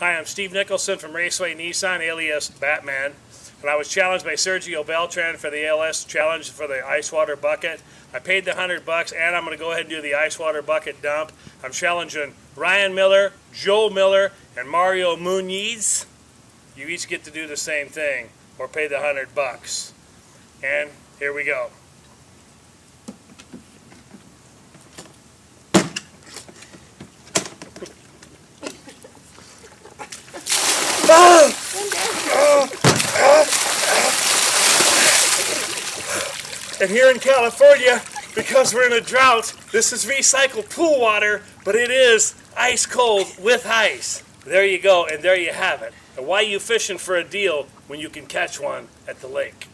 Hi, I'm Steve Nicholson from Raceway Nissan, alias Batman. And I was challenged by Sergio Beltran for the ALS challenge for the ice water bucket. I paid the 100 bucks and I'm going to go ahead and do the ice water bucket dump. I'm challenging Ryan Miller, Joel Miller, and Mario Muniz. You each get to do the same thing or pay the 100 bucks. And here we go. And here in California, because we're in a drought, this is recycled pool water, but it is ice cold with ice. There you go, and there you have it. And why are you fishing for a deal when you can catch one at the lake?